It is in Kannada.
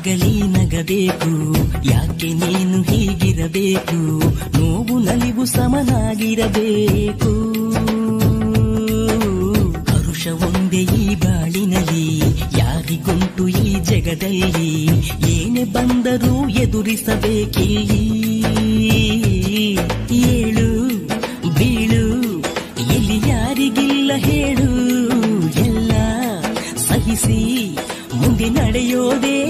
ಆಗಲೀನಗಬೇಕು ಯಾಕೆ ನೀನು ಹೀಗಿರಬೇಕು? ನೋವು ನಲಿವು ಸಮನಾಗಿರಬೇಕು. ಪರುಷ ಒಂದೇ ಈ ಬಾಳಿನಲ್ಲಿ, ಯಾರಿಗುಂಟು ಈ ಜಗದಲ್ಲಿ? ಏನೇ ಬಂದರೂ ಎದುರಿಸಬೇಕೇ? ಏಳು, ಬೀಳು, ಎಲ್ಲಿ ಯಾರಿಗಿಲ್ಲ ಹೇಳು. ಎಲ್ಲ ಸಹಿಸಿ ಮುಂದೆ ನಡೆಯೋದೇ